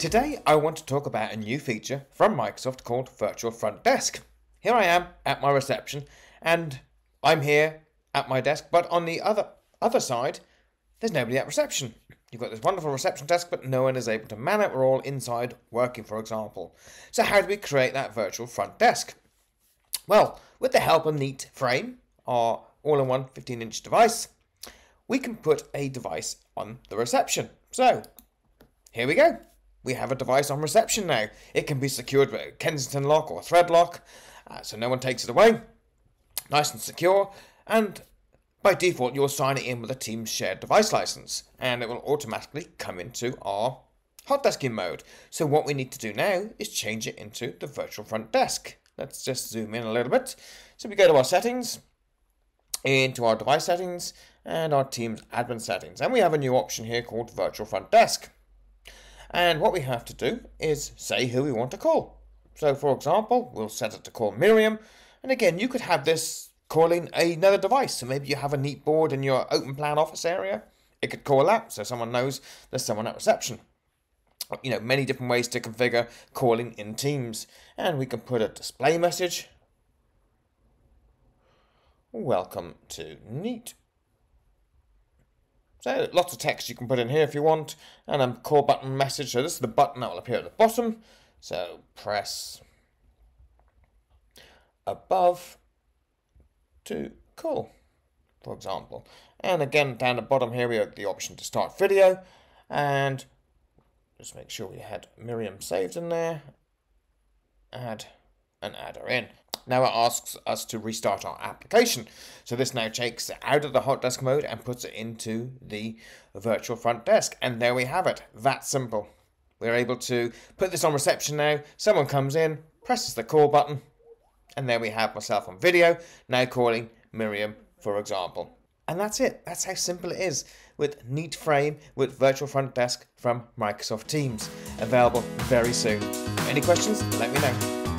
Today I want to talk about a new feature from Microsoft called Virtual Front Desk. Here I am at my reception and I'm here at my desk, but on the other other side, there's nobody at reception. You've got this wonderful reception desk, but no one is able to man it. We're all inside working, for example. So how do we create that virtual front desk? Well, with the help of Neat Frame, our all-in-one 15-inch device, we can put a device on the reception. So, here we go. We have a device on reception now. It can be secured with a Kensington lock or thread lock, uh, so no one takes it away. Nice and secure, and by default, you'll sign it in with a Teams shared device license, and it will automatically come into our hot desking mode. So what we need to do now is change it into the virtual front desk. Let's just zoom in a little bit. So we go to our settings, into our device settings, and our Teams admin settings. And we have a new option here called virtual front desk. And what we have to do is say who we want to call. So for example, we'll set it to call Miriam. And again, you could have this calling another device. So maybe you have a neat board in your open plan office area. It could call that so someone knows there's someone at reception. You know, many different ways to configure calling in Teams. And we can put a display message. Welcome to Neat. So lots of text you can put in here if you want. And a call button message. So this is the button that will appear at the bottom. So press above to call, for example. And again, down the bottom here, we have the option to start video. And just make sure we had Miriam saved in there. Add an adder in. Now it asks us to restart our application. So this now takes it out of the hot desk mode and puts it into the virtual front desk. And there we have it. That simple. We're able to put this on reception now. Someone comes in, presses the call button, and there we have myself on video, now calling Miriam, for example. And that's it. That's how simple it is with Neat Frame with Virtual Front Desk from Microsoft Teams. Available very soon. Any questions? Let me know.